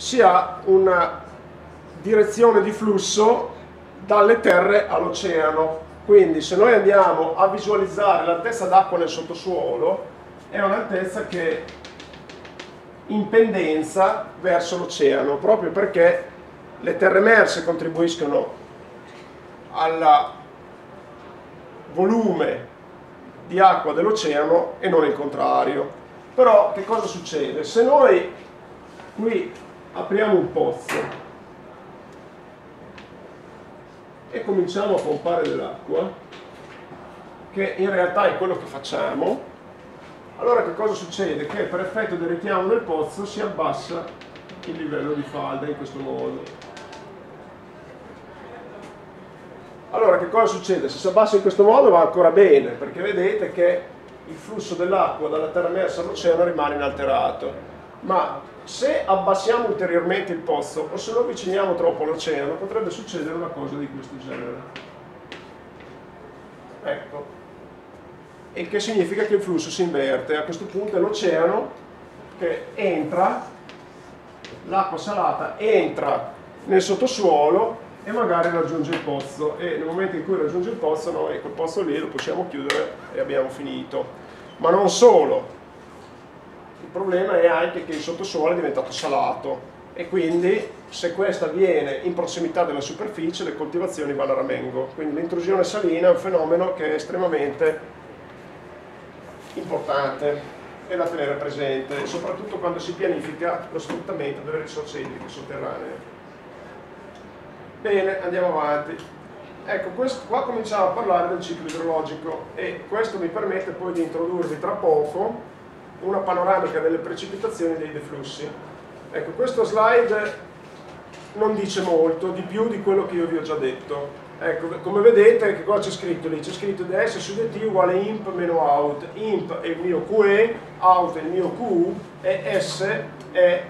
si ha una direzione di flusso dalle terre all'oceano. Quindi se noi andiamo a visualizzare l'altezza d'acqua nel sottosuolo, è un'altezza che in pendenza verso l'oceano, proprio perché le terre emerse contribuiscono al volume di acqua dell'oceano e non il contrario. Però che cosa succede? Se noi qui apriamo un pozzo e cominciamo a pompare dell'acqua, che in realtà è quello che facciamo, allora che cosa succede? Che per effetto del richiamo del pozzo si abbassa il livello di falda in questo modo. Allora che cosa succede? Se si abbassa in questo modo va ancora bene, perché vedete che il flusso dell'acqua dalla terra emersa all'oceano rimane inalterato. Ma se abbassiamo ulteriormente il pozzo o se lo avviciniamo troppo all'oceano potrebbe succedere una cosa di questo genere. Ecco, il che significa che il flusso si inverte. A questo punto è l'oceano che entra, l'acqua salata entra nel sottosuolo e magari raggiunge il pozzo e nel momento in cui raggiunge il pozzo noi quel pozzo lì lo possiamo chiudere e abbiamo finito. Ma non solo, il problema è anche che il sottosuolo è diventato salato e quindi se questo avviene in prossimità della superficie le coltivazioni vanno a ramengo. Quindi l'intrusione salina è un fenomeno che è estremamente importante e da tenere presente, soprattutto quando si pianifica lo sfruttamento delle risorse idriche sotterranee. Bene, andiamo avanti. Ecco, questo, qua cominciamo a parlare del ciclo idrologico e questo mi permette poi di introdurvi tra poco una panoramica delle precipitazioni e dei deflussi. Ecco, questo slide non dice molto, di più di quello che io vi ho già detto. Ecco, come vedete che cosa c'è scritto lì? C'è scritto ds su dt uguale imp meno out. Imp è il mio QE, out è il mio QU e S è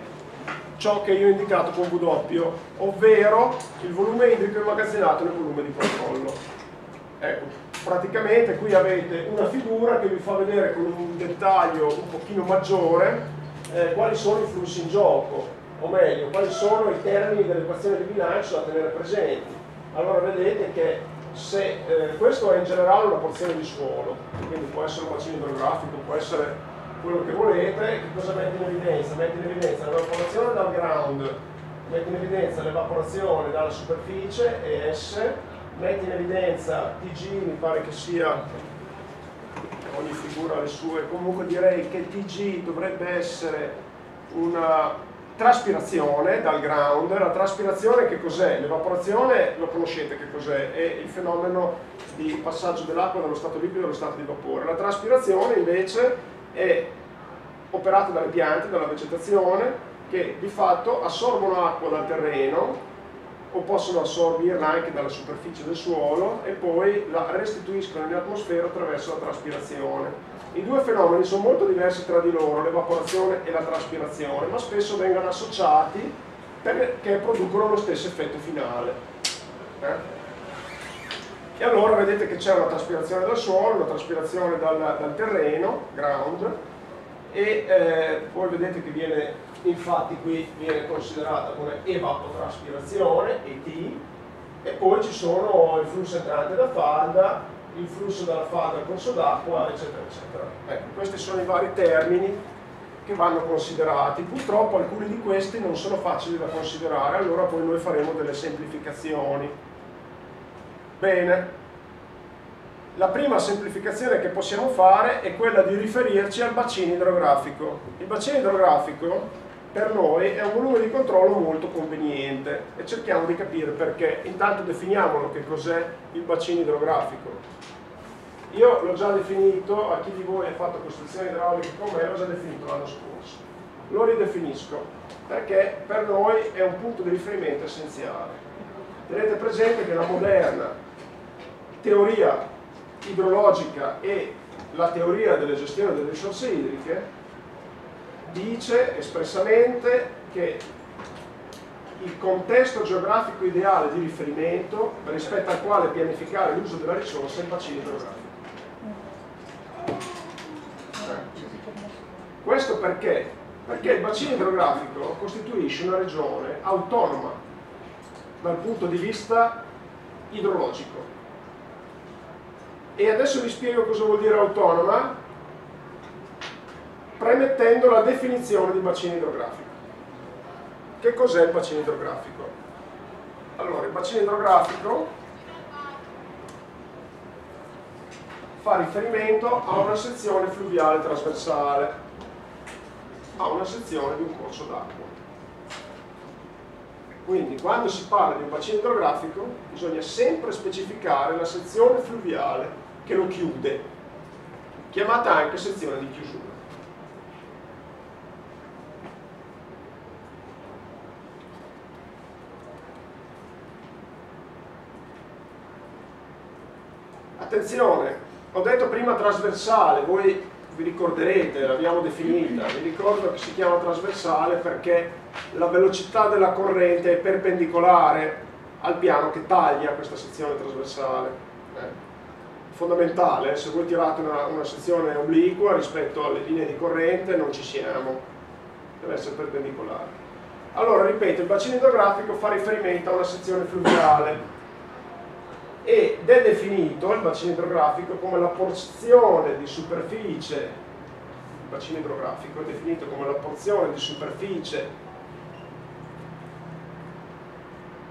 ciò che io ho indicato con W, ovvero il volume idrico immagazzinato nel volume di controllo. Ecco, praticamente qui avete una figura che vi fa vedere con un dettaglio un pochino maggiore eh, quali sono i flussi in gioco, o meglio, quali sono i termini dell'equazione di bilancio da tenere presenti allora vedete che se eh, questo è in generale una porzione di suolo, quindi può essere un bacino idrografico, può essere quello che volete, che cosa mette in evidenza? Mette in evidenza l'evaporazione dal ground, mette in evidenza l'evaporazione dalla superficie, ES, mette in evidenza TG, mi pare che sia, ogni figura ha le sue, comunque direi che TG dovrebbe essere una traspirazione dal ground, la traspirazione che cos'è? L'evaporazione lo conoscete che cos'è? È il fenomeno di passaggio dell'acqua dallo stato liquido allo stato di vapore. La traspirazione invece è operata dalle piante, dalla vegetazione, che di fatto assorbono acqua dal terreno o possono assorbirla anche dalla superficie del suolo e poi la restituiscono in atmosfera attraverso la traspirazione. I due fenomeni sono molto diversi tra di loro, l'evaporazione e la traspirazione, ma spesso vengono associati perché producono lo stesso effetto finale. Eh? E allora vedete che c'è una traspirazione dal suolo, una traspirazione dal, dal terreno, ground, e eh, poi vedete che viene, infatti qui viene considerata come evapotraspirazione, ET, e poi ci sono il flusso entrante da falda, il flusso della falda al corso d'acqua, eccetera, eccetera. Ecco, questi sono i vari termini che vanno considerati. Purtroppo alcuni di questi non sono facili da considerare, allora poi noi faremo delle semplificazioni. Bene, la prima semplificazione che possiamo fare è quella di riferirci al bacino idrografico. Il bacino idrografico per noi è un volume di controllo molto conveniente e cerchiamo di capire perché. Intanto definiamolo che cos'è il bacino idrografico. Io l'ho già definito, a chi di voi ha fatto costruzioni idrauliche con me, l'ho già definito l'anno scorso. Lo ridefinisco perché per noi è un punto di riferimento essenziale. Tenete presente che la moderna teoria idrologica e la teoria della gestione delle risorse idriche dice espressamente che il contesto geografico ideale di riferimento rispetto al quale pianificare l'uso della risorsa è il bacino idrografico. Questo perché? Perché il bacino idrografico costituisce una regione autonoma dal punto di vista idrologico. E adesso vi spiego cosa vuol dire autonoma, premettendo la definizione di bacino idrografico. Che cos'è il bacino idrografico? Allora, il bacino idrografico fa riferimento a una sezione fluviale trasversale, a una sezione di un corso d'acqua. Quindi quando si parla di un bacino idrografico bisogna sempre specificare la sezione fluviale che lo chiude, chiamata anche sezione di chiusura. Attenzione, ho detto prima trasversale, voi vi ricorderete, l'abbiamo definita, vi ricordo che si chiama trasversale perché la velocità della corrente è perpendicolare al piano che taglia questa sezione trasversale. Eh. Fondamentale, se voi tirate una, una sezione obliqua rispetto alle linee di corrente non ci siamo, deve essere perpendicolare. Allora, ripeto, il bacino idrografico fa riferimento a una sezione fluviale ed è definito il bacino idrografico come la porzione di superficie, il bacino idrografico è definito come la porzione di superficie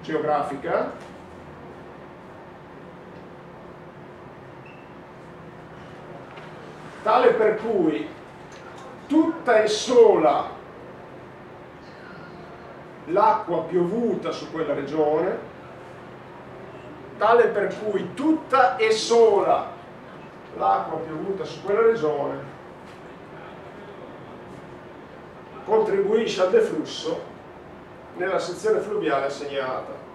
geografica. Tale per cui tutta e sola l'acqua piovuta su quella regione tale per cui tutta e sola l'acqua piovuta su quella regione contribuisce al deflusso nella sezione fluviale assegnata.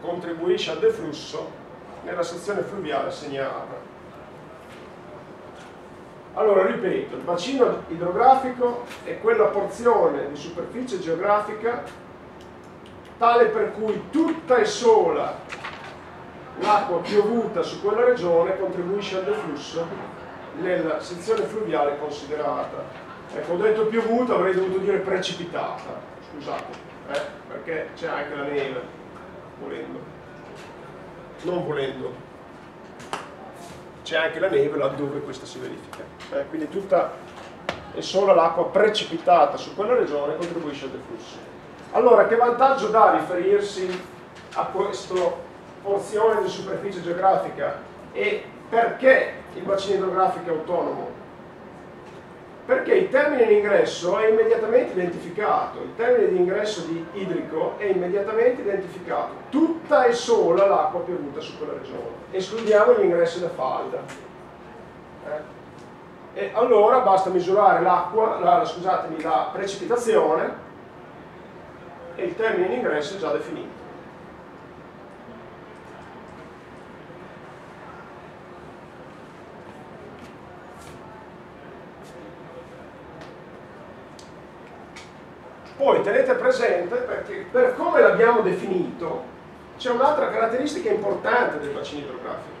Contribuisce al deflusso nella sezione fluviale assegnata. Allora, ripeto, il bacino idrografico è quella porzione di superficie geografica tale per cui tutta e sola l'acqua piovuta su quella regione contribuisce al deflusso nella sezione fluviale considerata. Ecco, ho detto piovuta, avrei dovuto dire precipitata, scusate, eh, perché c'è anche la neve, volendo, non volendo c'è anche la neve laddove questa si verifica. Eh, quindi tutta e solo l'acqua precipitata su quella regione contribuisce al deflusso. Allora, che vantaggio dà riferirsi a questa porzione di superficie geografica e perché il bacino idrografico è autonomo? Perché il termine di ingresso è immediatamente identificato, il termine di ingresso di idrico è immediatamente identificato, tutta e sola l'acqua piovuta su quella regione, escludiamo gli ingressi da falda. Eh? E allora basta misurare l'acqua, la, scusatemi, la precipitazione e il termine di ingresso è già definito. Poi tenete presente, perché per come l'abbiamo definito, c'è un'altra caratteristica importante del bacino idrografico,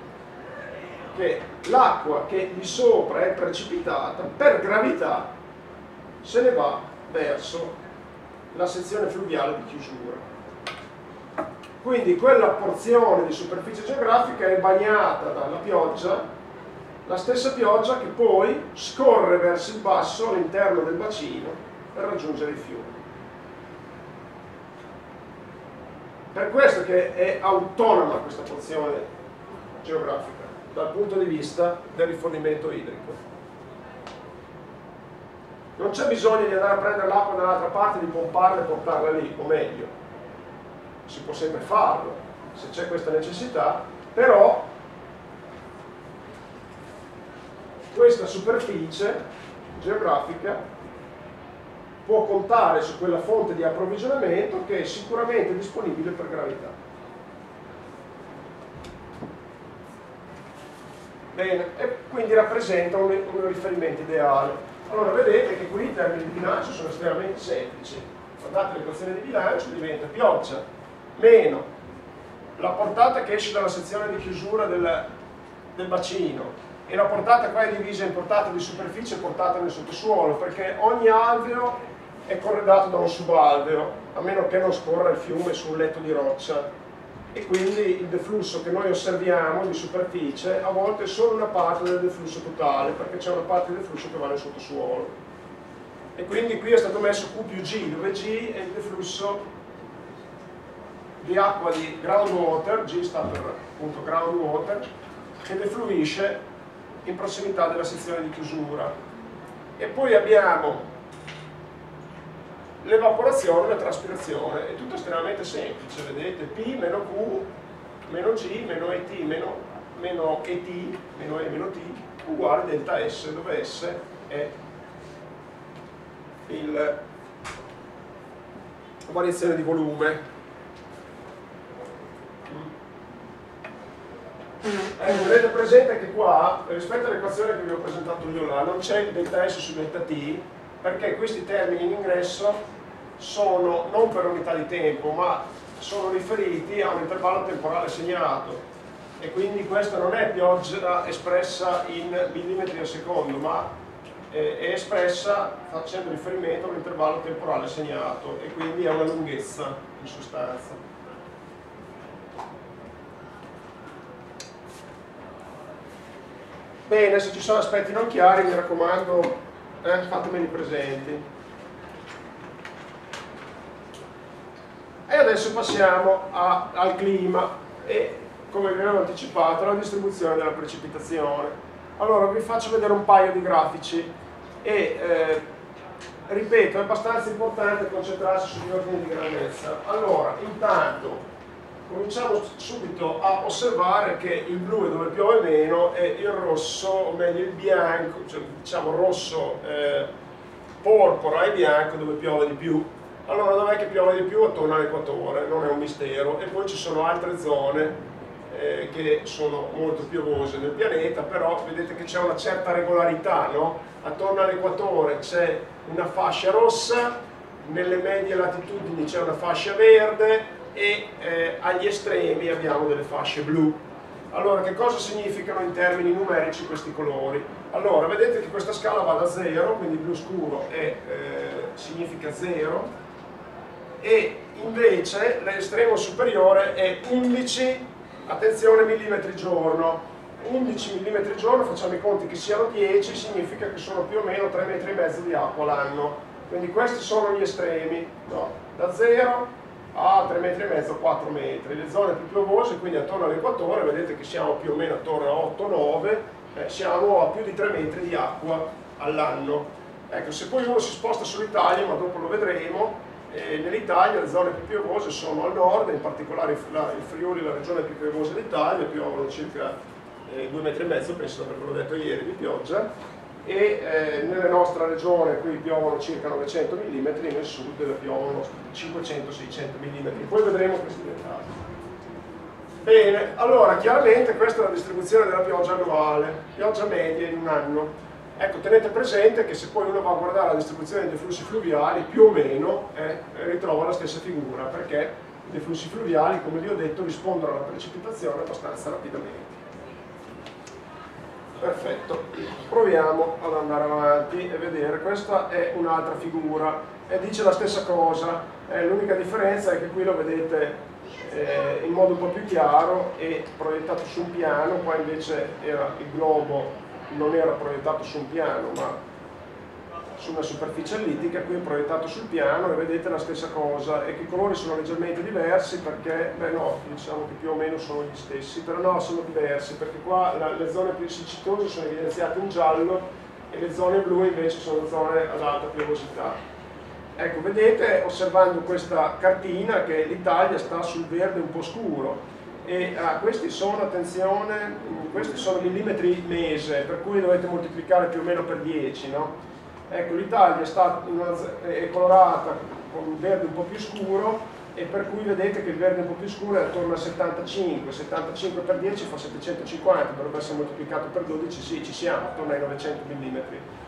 che l'acqua che di sopra è precipitata, per gravità, se ne va verso la sezione fluviale di chiusura. Quindi quella porzione di superficie geografica è bagnata dalla pioggia, la stessa pioggia che poi scorre verso il basso all'interno del bacino per raggiungere i fiumi. Per questo che è autonoma questa porzione geografica dal punto di vista del rifornimento idrico. Non c'è bisogno di andare a prendere l'acqua dall'altra parte, di pomparla e portarla lì, o meglio, si può sempre farlo se c'è questa necessità, però questa superficie geografica può contare su quella fonte di approvvigionamento che è sicuramente disponibile per gravità. Bene, e quindi rappresenta un, un riferimento ideale. Allora vedete che qui i termini di bilancio sono estremamente semplici. Guardate l'equazione di bilancio diventa pioggia meno la portata che esce dalla sezione di chiusura del, del bacino e la portata qua è divisa in portata di superficie e portata nel sottosuolo perché ogni alveo è corredato da un subalveo a meno che non scorra il fiume su un letto di roccia. E quindi il deflusso che noi osserviamo di superficie a volte è solo una parte del deflusso totale perché c'è una parte del deflusso che va nel sottosuolo. E quindi qui è stato messo Q più G dove G è il deflusso di acqua di groundwater, G sta per appunto groundwater che defluisce in prossimità della sezione di chiusura. E poi abbiamo l'evaporazione e la traspirazione è tutto estremamente semplice vedete P meno Q meno G meno ET meno, meno ET meno E meno T uguale delta S dove S è il, la variazione di volume. Ecco, avete presente che qua, rispetto all'equazione che vi ho presentato io là, non c'è il delta S su delta T, perché questi termini in ingresso sono non per unità di tempo, ma sono riferiti a un intervallo temporale segnato. E quindi questa non è pioggia espressa in millimetri al secondo, ma eh, è espressa facendo riferimento a un intervallo temporale segnato e quindi a una lunghezza in sostanza. Bene, se ci sono aspetti non chiari, mi raccomando, eh, fatemeli presenti. E adesso passiamo a, al clima e, come vi avevo anticipato, alla distribuzione della precipitazione. Allora, vi faccio vedere un paio di grafici e, eh, ripeto, è abbastanza importante concentrarsi sugli ordini di grandezza. Allora, intanto, cominciamo subito a osservare che il blu è dove piove meno e il rosso, o meglio il bianco, cioè diciamo rosso eh, porpora e bianco dove piove di più. Allora dov'è che piove di più? Attorno all'equatore, non è un mistero. E poi ci sono altre zone eh, che sono molto piovose nel pianeta, però vedete che c'è una certa regolarità, no? Attorno all'equatore c'è una fascia rossa, nelle medie latitudini c'è una fascia verde, e eh, agli estremi abbiamo delle fasce blu. Allora, che cosa significano in termini numerici questi colori? Allora, vedete che questa scala va da 0, quindi blu scuro è, eh, significa 0, e invece l'estremo superiore è 11, attenzione, millimetri giorno. 11 mm giorno, facciamo i conti che siano 10, significa che sono più o meno 3 metri e mezzo di acqua l'anno. Quindi questi sono gli estremi, no? da 0 a 3 metri e mezzo, 4 metri. Le zone più piovose, quindi attorno all'equatore, vedete che siamo più o meno attorno a 8-9, eh, siamo a più di 3 metri di acqua all'anno. Ecco, se poi uno si sposta sull'Italia, ma dopo lo vedremo, eh, nell'Italia le zone più piovose sono al nord, in particolare il Friuli, la regione più piovosa d'Italia, piovono circa eh, 2 metri e mezzo, penso di averlo detto ieri, di pioggia, e eh, nella nostra regione qui piovono circa 900 mm, nel sud piovono 500-600 mm, poi vedremo questi dettagli. Bene, allora chiaramente questa è la distribuzione della pioggia annuale, pioggia media in un anno. Ecco, tenete presente che se poi uno va a guardare la distribuzione dei flussi fluviali, più o meno eh, ritrova la stessa figura, perché i flussi fluviali, come vi ho detto, rispondono alla precipitazione abbastanza rapidamente. Perfetto, proviamo ad andare avanti e vedere, questa è un'altra figura e dice la stessa cosa, eh, l'unica differenza è che qui lo vedete eh, in modo un po' più chiaro e proiettato su un piano, qua invece era, il globo non era proiettato su un piano ma su una superficie ellittica, qui è proiettato sul piano e vedete la stessa cosa e che i colori sono leggermente diversi perché, beh no, diciamo che più o meno sono gli stessi, però no, sono diversi perché qua la, le zone più siccitose sono evidenziate in giallo e le zone blu invece sono zone ad alta piovosità. Ecco, vedete osservando questa cartina che l'Italia sta sul verde un po' scuro e ah, questi sono, attenzione, questi sono millimetri mese, per cui dovete moltiplicare più o meno per 10, no? Ecco, l'Italia è colorata con un verde un po' più scuro e per cui vedete che il verde un po' più scuro è attorno a 75, 75 per 10 fa 750, dovrebbe essere moltiplicato per 12, sì, ci siamo, attorno ai 900 mm.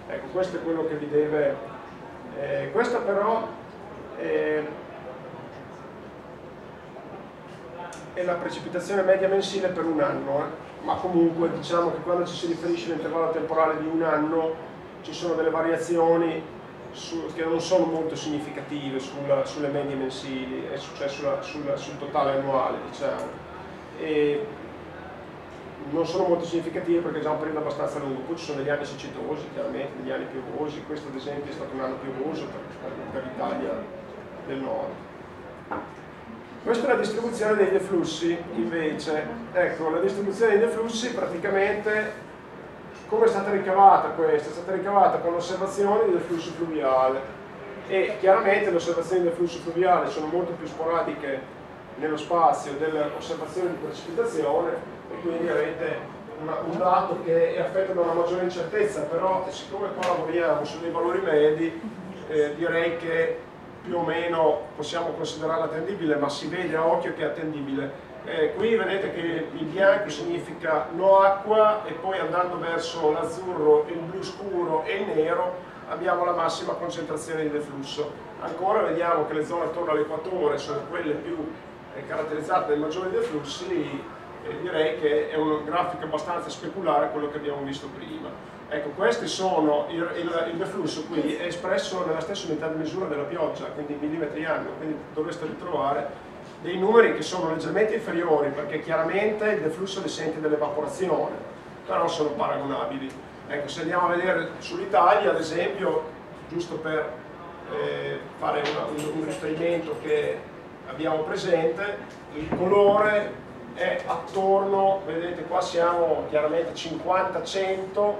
Ecco, questo è quello che vi deve... Eh, questa però è, è, la precipitazione media mensile per un anno. Eh. ma comunque diciamo che quando ci si riferisce all'intervallo temporale di un anno ci sono delle variazioni su, che non sono molto significative sulla, sulle medie mensili, cioè sulla, sulla, sul totale annuale. Diciamo. E non sono molto significative perché è già un periodo abbastanza lungo, poi ci sono degli anni siccitosi, chiaramente, degli anni piovosi, questo ad esempio è stato un anno piovoso per, per l'Italia del nord. Questa è la distribuzione dei deflussi invece, ecco la distribuzione dei deflussi praticamente come è stata ricavata questa? È stata ricavata con l'osservazione del flusso fluviale e chiaramente le osservazioni del flusso fluviale sono molto più sporadiche nello spazio delle osservazioni di precipitazione e quindi avete una, un dato che è affetto da una maggiore incertezza, però siccome qua lavoriamo su dei valori medi, eh, direi che più o meno possiamo considerarla attendibile, ma si vede a occhio che è attendibile. Eh, qui vedete che il bianco significa no acqua e poi andando verso l'azzurro, il blu scuro e il nero abbiamo la massima concentrazione di deflusso. Ancora vediamo che le zone attorno all'equatore sono quelle più eh, caratterizzate dai maggiori deflussi, eh, direi che è un grafico abbastanza speculare quello che abbiamo visto prima. Ecco, questi sono, il, il, il, deflusso qui è espresso nella stessa unità di misura della pioggia, quindi millimetri anno, quindi dovreste ritrovare dei numeri che sono leggermente inferiori perché chiaramente il deflusso risente dell'evaporazione, però sono paragonabili. Ecco, se andiamo a vedere sull'Italia, ad esempio, giusto per eh, fare una, un, un riferimento che abbiamo presente, il colore è attorno, vedete qua siamo chiaramente 50-100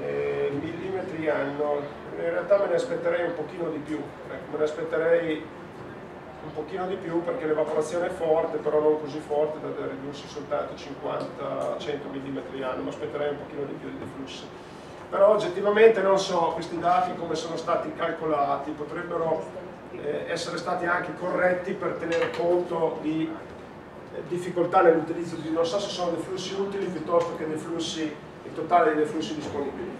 eh, millimetri anno, in realtà me ne aspetterei un pochino di più, ecco, me ne aspetterei un pochino di più perché l'evaporazione è forte, però non così forte da ridursi soltanto 50-100 mm anno, ma aspetterei un pochino di più di deflussi. Però oggettivamente non so questi dati come sono stati calcolati, potrebbero eh, essere stati anche corretti per tenere conto di eh, difficoltà nell'utilizzo di, non so se sono dei flussi utili piuttosto che dei flussi, il totale dei flussi disponibili.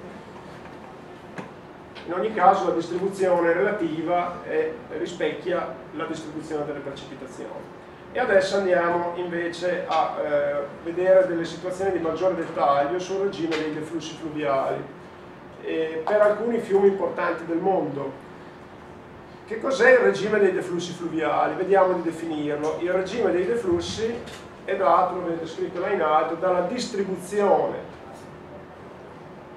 In ogni caso la distribuzione relativa è, rispecchia la distribuzione delle precipitazioni. E adesso andiamo invece a eh, vedere delle situazioni di maggiore dettaglio sul regime dei deflussi fluviali eh, per alcuni fiumi importanti del mondo. Che cos'è il regime dei deflussi fluviali? Vediamo di definirlo. Il regime dei deflussi è dato, lo vedete scritto là in alto, dalla distribuzione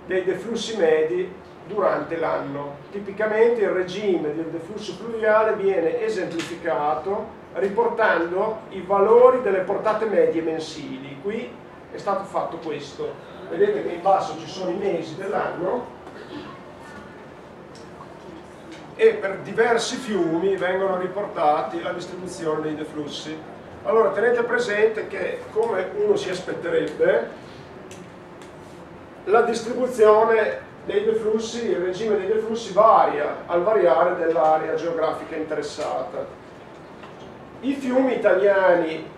dei deflussi medi durante l'anno. Tipicamente il regime del deflusso fluviale viene esemplificato riportando i valori delle portate medie mensili. Qui è stato fatto questo. Vedete che in basso ci sono i mesi dell'anno e per diversi fiumi vengono riportati la distribuzione dei deflussi. Allora tenete presente che come uno si aspetterebbe la distribuzione dei deflussi, il regime dei deflussi varia al variare dell'area geografica interessata. I fiumi italiani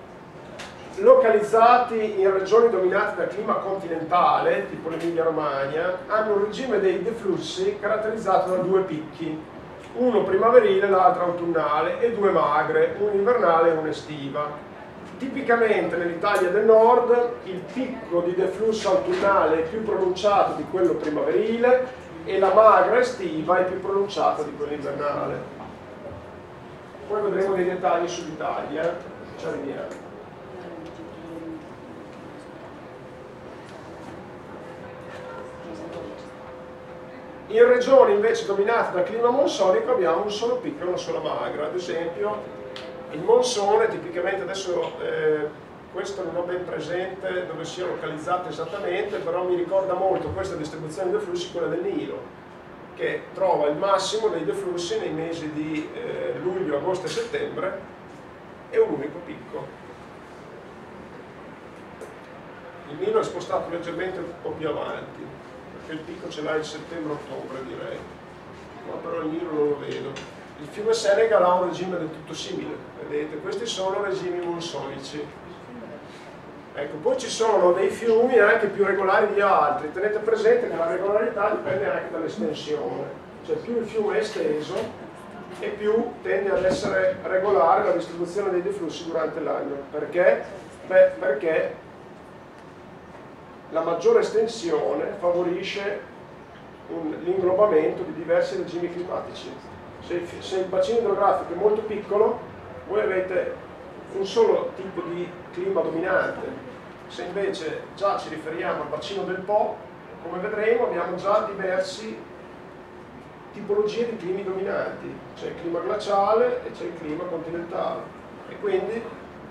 localizzati in regioni dominate da clima continentale, tipo l'Emilia Romagna, hanno un regime dei deflussi caratterizzato da due picchi, uno primaverile l'altro autunnale, e due magre, uno invernale e uno estiva. Tipicamente nell'Italia del nord il picco di deflusso autunnale è più pronunciato di quello primaverile e la magra estiva è più pronunciata di quella invernale. Poi vedremo dei dettagli sull'Italia, eh. ci arriviamo. In regioni invece dominate dal clima monsonico abbiamo un solo picco e una sola magra, ad esempio il monsone tipicamente adesso eh, questo non ho ben presente dove sia localizzato esattamente, però mi ricorda molto questa distribuzione dei flussi quella del Nilo, che trova il massimo dei deflussi nei mesi di eh, luglio, agosto e settembre e un unico picco. Il Nilo è spostato leggermente un po' più avanti, perché il picco ce l'ha in settembre-ottobre direi, ma però il Nilo non lo vedo. Il fiume Senegal ha un regime del tutto simile, vedete, questi sono regimi monsonici. Ecco, poi ci sono dei fiumi anche più regolari di altri, tenete presente che la regolarità dipende anche dall'estensione, cioè più il fiume è esteso e più tende ad essere regolare la distribuzione dei deflussi durante l'anno. Perché? Beh, perché la maggiore estensione favorisce l'inglobamento di diversi regimi climatici. Se, se il bacino idrografico è molto piccolo, voi avete un solo tipo di clima dominante. Se invece già ci riferiamo al bacino del Po, come vedremo abbiamo già diverse tipologie di climi dominanti. C'è il clima glaciale e c'è il clima continentale e quindi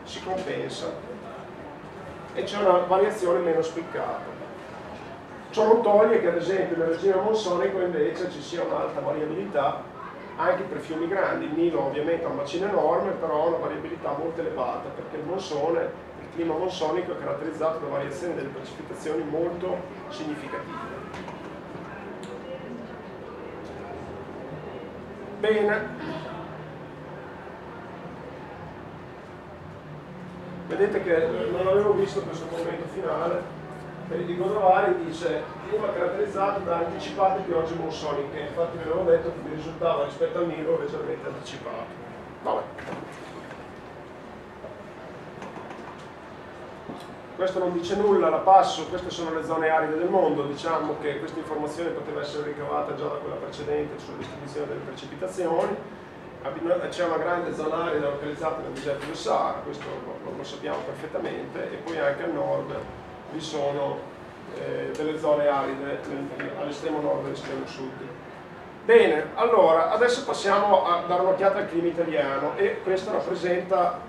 si compensa e c'è una variazione meno spiccata. Ciò non toglie che ad esempio nel regime monsonico invece ci sia un'alta variabilità anche per fiumi grandi. Il Nilo ovviamente ha un bacino enorme, però ha una variabilità molto elevata perché il monsone, il clima monsonico è caratterizzato da variazioni delle precipitazioni molto significative. Bene. Vedete che non avevo visto questo commento finale per il Godovari dice clima caratterizzato da anticipate piogge monsoniche infatti vi avevo detto che mi risultava rispetto al Nilo leggermente anticipato. Vabbè. questo non dice nulla, la passo, queste sono le zone aride del mondo, diciamo che questa informazione poteva essere ricavata già da quella precedente sulla distribuzione delle precipitazioni, c'è una grande zona arida localizzata nel deserto del Sahara, questo lo, lo sappiamo perfettamente, e poi anche a nord vi sono eh, delle zone aride all'estremo nord e all'estremo sud. Bene, allora adesso passiamo a dare un'occhiata al clima italiano e questo rappresenta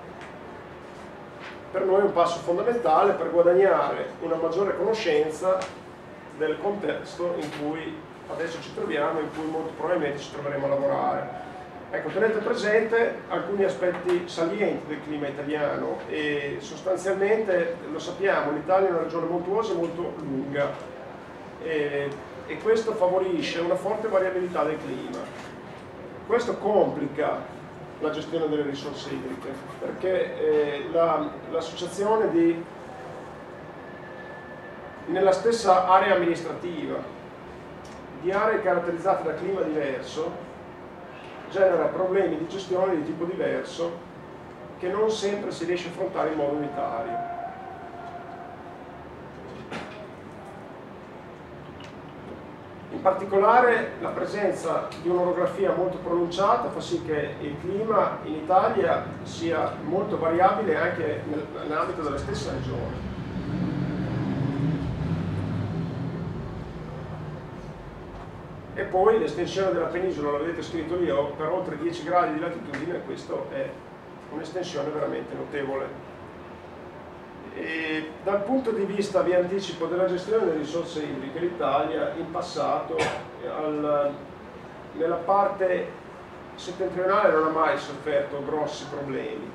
per noi un passo fondamentale per guadagnare una maggiore conoscenza del contesto in cui adesso ci troviamo, in cui molto probabilmente ci troveremo a lavorare. Ecco, tenete presente alcuni aspetti salienti del clima italiano e sostanzialmente, lo sappiamo, l'Italia è una regione montuosa e molto lunga e, e questo favorisce una forte variabilità del clima. Questo complica la gestione delle risorse idriche perché eh, l'associazione la, di nella stessa area amministrativa di aree caratterizzate da clima diverso genera problemi di gestione di tipo diverso che non sempre si riesce a affrontare in modo unitario. In particolare la presenza di un'orografia molto pronunciata fa sì che il clima in Italia sia molto variabile anche nell'ambito della stessa regione. e poi l'estensione della penisola, l'avete scritto lì, per oltre 10 gradi di latitudine, questa è un'estensione veramente notevole. E dal punto di vista, vi anticipo, della gestione delle risorse idriche, l'Italia in passato al, nella parte settentrionale non ha mai sofferto grossi problemi.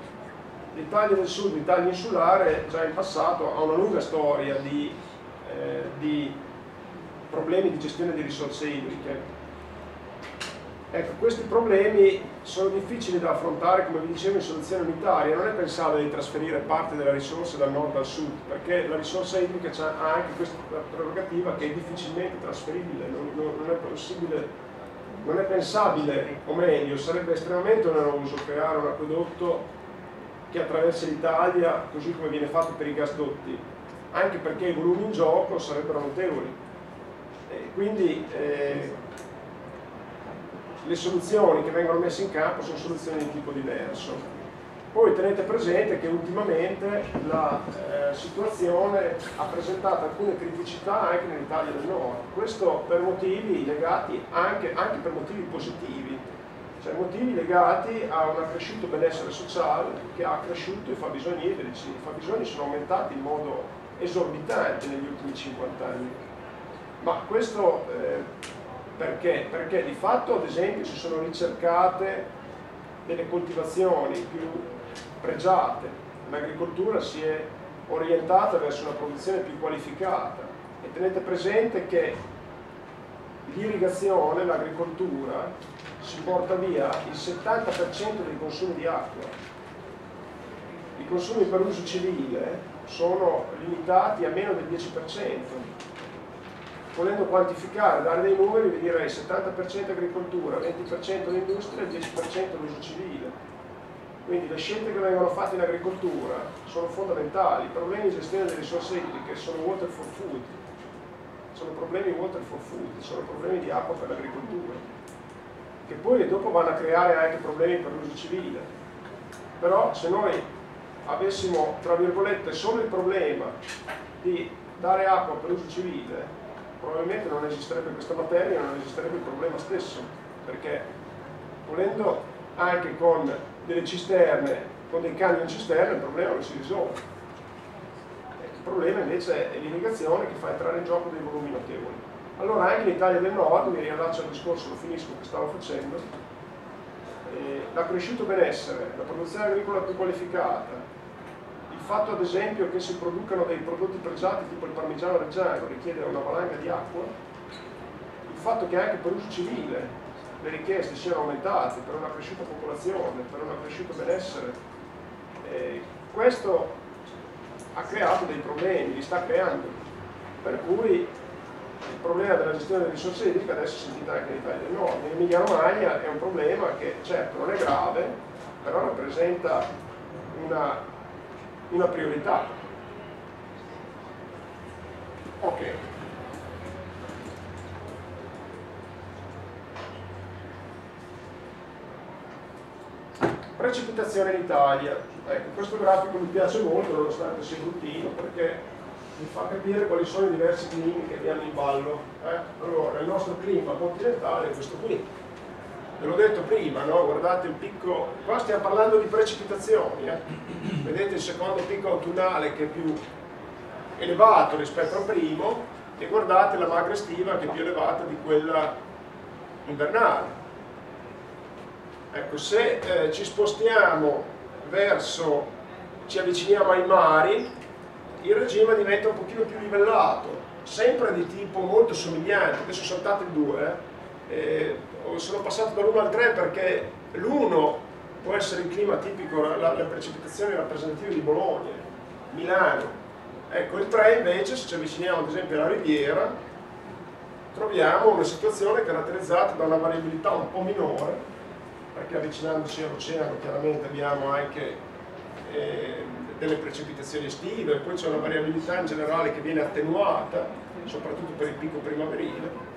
L'Italia del Sud, l'Italia insulare, già in passato ha una lunga storia di, eh, di problemi di gestione di risorse idriche. Ecco, questi problemi sono difficili da affrontare, come vi dicevo, in soluzione unitaria. Non è pensabile di trasferire parte della risorsa dal nord al sud, perché la risorsa idrica ha anche questa prerogativa che è difficilmente trasferibile, non, non, è possibile, non è pensabile, o meglio, sarebbe estremamente oneroso creare un acquedotto che attraversa l'Italia, così come viene fatto per i gasdotti, anche perché i volumi in gioco sarebbero notevoli quindi eh, le soluzioni che vengono messe in campo sono soluzioni di tipo diverso. Poi tenete presente che ultimamente la eh, situazione ha presentato alcune criticità anche nell'Italia del Nord, questo per motivi legati anche, anche per motivi positivi, cioè motivi legati a un accresciuto benessere sociale che ha cresciuto i fabbisogni idrici, i fabbisogni sono aumentati in modo esorbitante negli ultimi 50 anni ma questo eh, perché? Perché di fatto ad esempio si sono ricercate delle coltivazioni più pregiate, l'agricoltura si è orientata verso una produzione più qualificata e tenete presente che l'irrigazione, l'agricoltura, si porta via il 70% dei consumi di acqua. I consumi per uso civile sono limitati a meno del 10% volendo quantificare, dare dei numeri, vi direi 70% agricoltura, 20% l'industria e 10% l'uso civile. Quindi le scelte che vengono fatte in agricoltura sono fondamentali, i problemi di gestione delle risorse idriche sono water for food, sono problemi water for food, sono problemi di acqua per l'agricoltura, che poi dopo vanno a creare anche problemi per l'uso civile. Però se noi avessimo, tra virgolette, solo il problema di dare acqua per uso civile, probabilmente non esisterebbe questa materia, non esisterebbe il problema stesso, perché volendo anche con delle cisterne, con dei cani in cisterna, il problema non si risolve. Il problema invece è l'irrigazione che fa entrare in gioco dei volumi notevoli. Allora anche in Italia del Nord, mi riallaccio al discorso, lo finisco che stavo facendo, eh, l'accresciuto benessere, la produzione agricola più qualificata, il fatto ad esempio che si producano dei prodotti pregiati tipo il parmigiano reggiano richiede una valanga di acqua, il fatto che anche per uso civile le richieste siano aumentate per una cresciuta popolazione, per un accresciuto benessere, eh, questo ha creato dei problemi, li sta creando, per cui il problema della gestione delle risorse idriche adesso si sentita anche in Italia del Nord. In Emilia Romagna è un problema che certo non è grave, però rappresenta una, una priorità. Ok. Precipitazione in Italia. Ecco, questo grafico mi piace molto nonostante sia bruttino perché mi fa capire quali sono i diversi climi che abbiamo in ballo. Eh? Allora, il nostro clima continentale è questo qui. Ve l'ho detto prima, no? guardate il picco, qua stiamo parlando di precipitazioni, eh? vedete il secondo picco autunnale che è più elevato rispetto al primo e guardate la magra estiva che è più elevata di quella invernale. Ecco, se eh, ci spostiamo verso, ci avviciniamo ai mari, il regime diventa un pochino più livellato, sempre di tipo molto somigliante, adesso saltate il 2, eh, sono passato dall'1 al 3 perché l'1 può essere il clima tipico, la, le precipitazioni rappresentative di Bologna, Milano, ecco il 3 invece se ci avviciniamo ad esempio alla riviera troviamo una situazione caratterizzata da una variabilità un po' minore perché avvicinandosi all'oceano chiaramente abbiamo anche eh, delle precipitazioni estive, poi c'è una variabilità in generale che viene attenuata, soprattutto per il picco primaverile.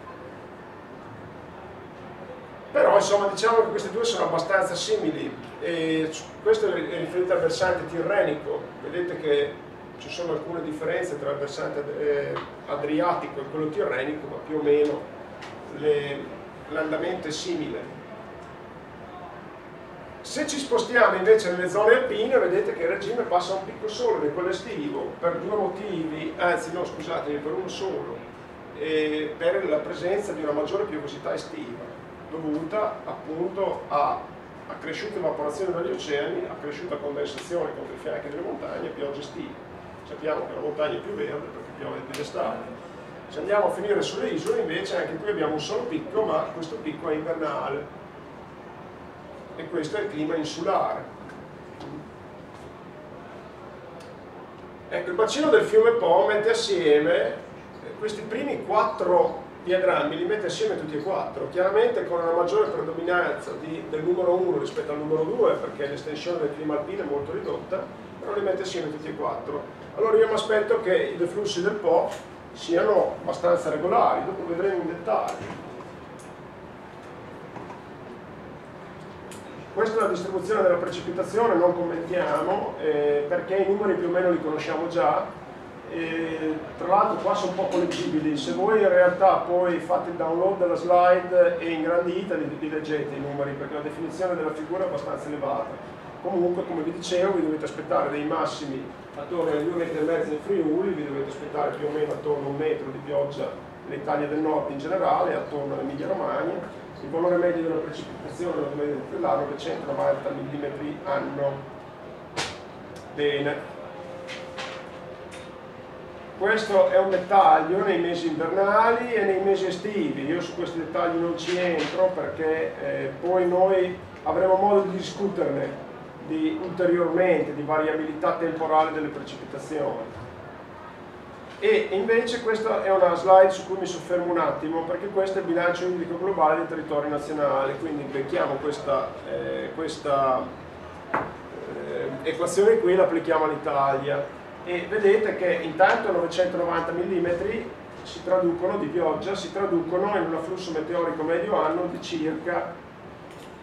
Però insomma diciamo che queste due sono abbastanza simili. E questo è riferito al versante tirrenico, vedete che ci sono alcune differenze tra il versante eh, adriatico e quello tirrenico, ma più o meno l'andamento è simile. Se ci spostiamo invece nelle zone alpine, vedete che il regime passa a un picco solo di quello estivo, per due motivi, anzi no scusatemi, per uno solo, per la presenza di una maggiore piovosità estiva, dovuta appunto a accresciuta evaporazione dagli oceani, accresciuta condensazione contro i fianchi delle montagne e piogge estive. Sappiamo che la montagna è più verde perché piove più d'estate. Se andiamo a finire sulle isole invece anche qui abbiamo un solo picco, ma questo picco è invernale e questo è il clima insulare. Ecco, il bacino del fiume Po mette assieme eh, questi primi quattro diagrammi, li mette assieme tutti e quattro, chiaramente con una maggiore predominanza di, del numero 1 rispetto al numero 2, perché l'estensione del clima alpino è molto ridotta, però li mette assieme tutti e quattro. Allora io mi aspetto che i deflussi del Po siano abbastanza regolari, dopo vedremo in dettaglio. Questa è la distribuzione della precipitazione, non commentiamo, eh, perché i numeri più o meno li conosciamo già. Tra l'altro qua sono poco leggibili, se voi in realtà poi fate il download della slide e ingrandite li, li leggete i numeri, perché la definizione della figura è abbastanza elevata. Comunque, come vi dicevo, vi dovete aspettare dei massimi attorno ai 2 metri e mezzo in Friuli, vi dovete aspettare più o meno attorno a un metro di pioggia nell'Italia del Nord in generale, attorno all'Emilia Romagna, il valore medio della precipitazione dell'anno 990 mm anno. Bene. Questo è un dettaglio nei mesi invernali e nei mesi estivi. Io su questi dettagli non ci entro perché eh, poi noi avremo modo di discuterne di, ulteriormente di variabilità temporale delle precipitazioni e invece questa è una slide su cui mi soffermo un attimo perché questo è il bilancio idrico globale dei territori nazionali quindi becchiamo questa, eh, questa eh, equazione qui la applichiamo all'Italia e vedete che intanto 990 mm si traducono di pioggia, si traducono in un afflusso meteorico medio anno di circa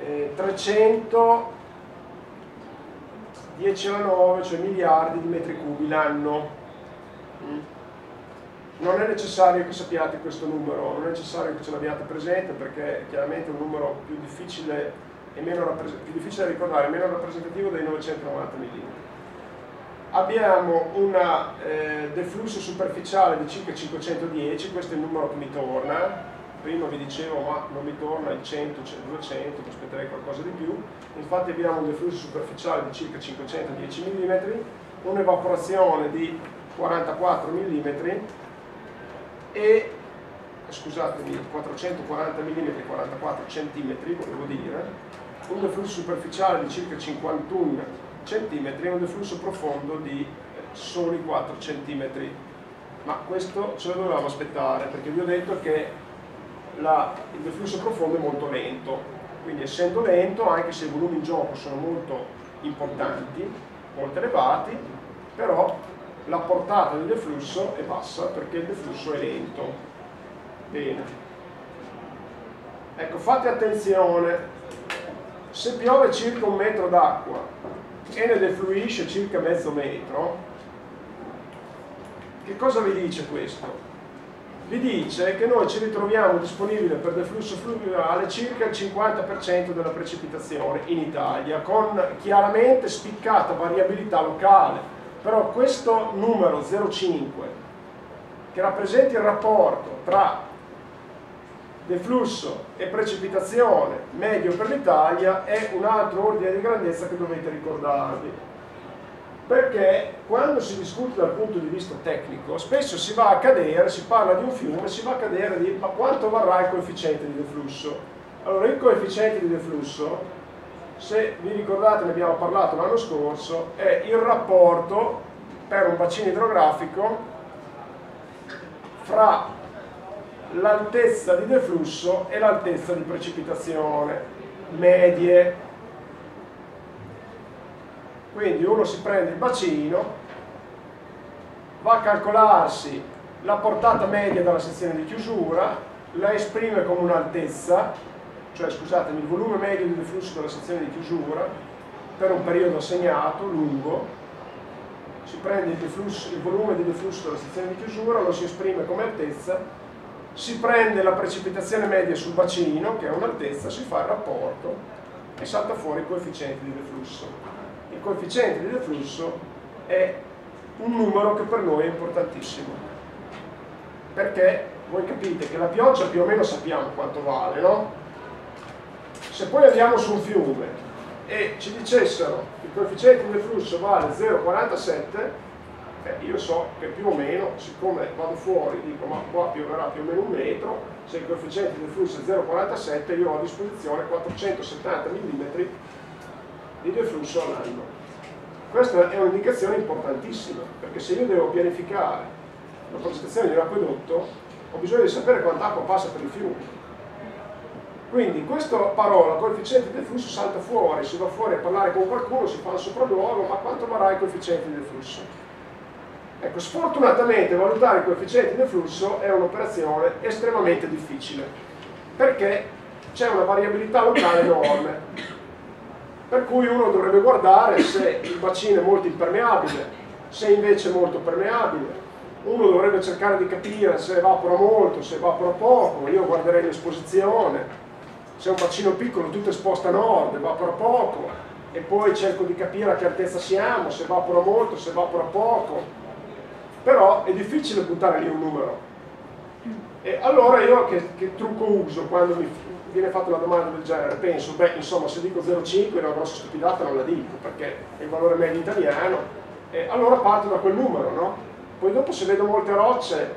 eh, 300 10 alla 9, cioè miliardi di metri cubi l'anno. Mm. Non è necessario che sappiate questo numero, non è necessario che ce l'abbiate presente perché è chiaramente un numero più difficile, più difficile da ricordare, meno rappresentativo dei 990 mm. Abbiamo un eh, deflusso superficiale di circa 510, questo è il numero che mi torna, prima vi dicevo ma non mi torna il 100, 200, aspetterei qualcosa di più, infatti abbiamo un deflusso superficiale di circa 510 mm, un'evaporazione di 44 mm e scusatemi 440 mm 44 cm volevo dire un deflusso superficiale di circa 51 cm e un deflusso profondo di soli 4 cm ma questo ce lo dovevamo aspettare perché vi ho detto che la, il deflusso profondo è molto lento, quindi essendo lento, anche se i volumi in gioco sono molto importanti, molto elevati, però la portata del deflusso è bassa perché il deflusso è lento. Bene. Ecco, fate attenzione, se piove circa un metro d'acqua e ne defluisce circa mezzo metro, che cosa vi dice questo? vi dice che noi ci ritroviamo disponibile per deflusso fluviale circa il 50% della precipitazione in Italia, con chiaramente spiccata variabilità locale. Però questo numero 0,5, che rappresenta il rapporto tra deflusso e precipitazione medio per l'Italia, è un altro ordine di grandezza che dovete ricordarvi perché quando si discute dal punto di vista tecnico spesso si va a cadere, si parla di un fiume, si va a cadere di ma quanto varrà il coefficiente di deflusso? Allora il coefficiente di deflusso, se vi ricordate ne abbiamo parlato l'anno scorso, è il rapporto per un bacino idrografico fra l'altezza di deflusso e l'altezza di precipitazione medie. Quindi uno si prende il bacino va a calcolarsi la portata media della sezione di chiusura la esprime come un'altezza cioè scusatemi il volume medio di deflusso della sezione di chiusura per un periodo assegnato, lungo. Si prende il, deflusso, il volume di deflusso della sezione di chiusura lo si esprime come altezza si prende la precipitazione media sul bacino che è un'altezza, si fa il rapporto e salta fuori il coefficiente di deflusso il coefficiente di deflusso è un numero che per noi è importantissimo perché voi capite che la pioggia più o meno sappiamo quanto vale no? se poi andiamo su un fiume e ci dicessero che il coefficiente di deflusso vale 0,47 eh, io so che più o meno siccome vado fuori dico ma qua pioverà più o meno un metro se il coefficiente di deflusso è 0,47 io ho a disposizione 470 mm di deflusso all'anno. Questa è un'indicazione importantissima, perché se io devo pianificare la progettazione di un acquedotto, ho bisogno di sapere quanta acqua passa per il fiume. Quindi questa parola, coefficiente del flusso, salta fuori, si va fuori a parlare con qualcuno, si fa un sopralluogo, ma quanto varrà il coefficiente del flusso? Ecco, sfortunatamente valutare i coefficienti del flusso è un'operazione estremamente difficile, perché c'è una variabilità locale enorme per cui uno dovrebbe guardare se il bacino è molto impermeabile, se invece è molto permeabile, uno dovrebbe cercare di capire se evapora molto, se evapora poco, io guarderei l'esposizione, se è un bacino piccolo tutto esposto a nord, evapora poco, e poi cerco di capire a che altezza siamo, se evapora molto, se evapora poco, però è difficile buttare lì un numero. E allora io che, che trucco uso quando mi, viene fatta una domanda del genere, penso, beh, insomma, se dico 0,5 è una grossa stupidata, non la dico, perché è il valore medio italiano, e allora parto da quel numero, no? Poi dopo se vedo molte rocce,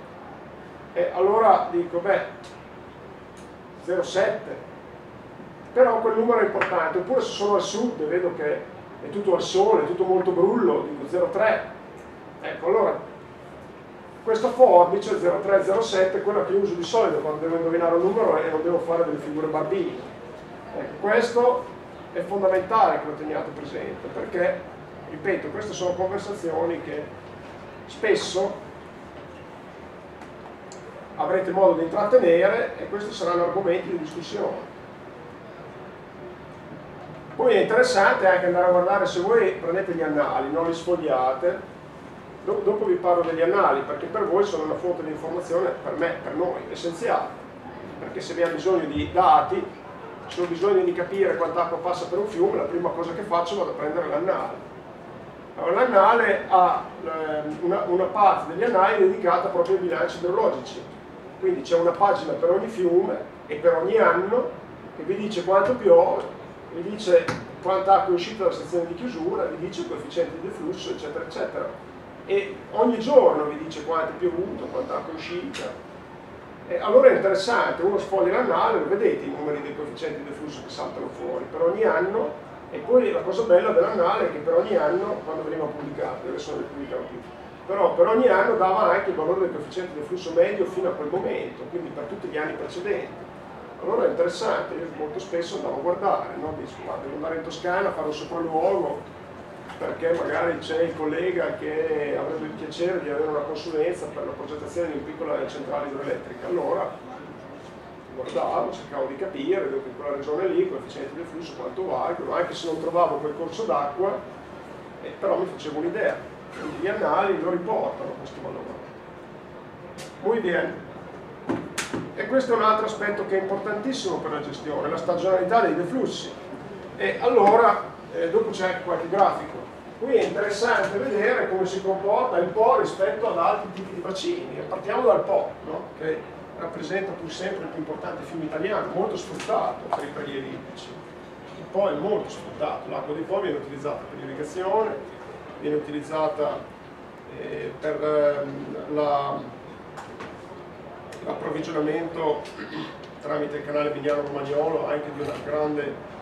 e allora dico, beh, 0,7, però quel numero è importante, oppure se sono al sud e vedo che è tutto al sole, è tutto molto brullo, dico 0,3, ecco, allora questa forbice 0307 è quella che uso di solito quando devo indovinare un numero e non devo fare delle figure barbine ecco, questo è fondamentale che lo teniate presente perché, ripeto, queste sono conversazioni che spesso avrete modo di intrattenere e questi saranno argomenti di discussione. Poi è interessante anche andare a guardare se voi prendete gli annali, non li sfogliate, dopo vi parlo degli annali perché per voi sono una fonte di informazione, per me, per noi, essenziale, perché se abbiamo bisogno di dati, se ho bisogno di capire quant'acqua passa per un fiume, la prima cosa che faccio vado a prendere l'annale. L'annale ha ehm, una, una parte degli annali dedicata proprio ai bilanci idrologici, quindi c'è una pagina per ogni fiume e per ogni anno che vi dice quanto piove, vi dice quanta acqua è uscita dalla stazione di chiusura, vi dice il coefficiente di flusso, eccetera, eccetera. E ogni giorno vi dice quanto è piovuto, quanta acqua è uscita. E allora è interessante, uno sfoglia l'annale, lo vedete i numeri dei coefficienti di flusso che saltano fuori per ogni anno e poi la cosa bella dell'annale è che per ogni anno, quando veniva pubblicato, adesso non le pubblicano più, però per ogni anno dava anche il valore del coefficiente del flusso medio fino a quel momento, quindi per tutti gli anni precedenti. Allora è interessante, io molto spesso andavo a guardare, no? dico guarda, devo andare in Toscana a fare un sopralluogo perché magari c'è il collega che avrebbe il piacere di avere una consulenza per la progettazione di una piccola centrale idroelettrica. Allora guardavo, cercavo di capire dove in quella regione lì, coefficiente del flusso, quanto valgono, anche se non trovavo quel corso d'acqua, eh, però mi facevo un'idea. Quindi gli annali lo riportano questo valore. Muy bien. E questo è un altro aspetto che è importantissimo per la gestione, la stagionalità dei deflussi. E allora, eh, dopo c'è qualche grafico. Qui è interessante vedere come si comporta il Po rispetto ad altri tipi di bacini. Partiamo dal Po, no? che rappresenta pur sempre il più importante fiume italiano, molto sfruttato per i prelievi idrici. Il Po è molto sfruttato, l'acqua dei Po viene utilizzata per l'irrigazione, viene utilizzata eh, per eh, la l'approvvigionamento tramite il canale Vignano Romagnolo anche di una grande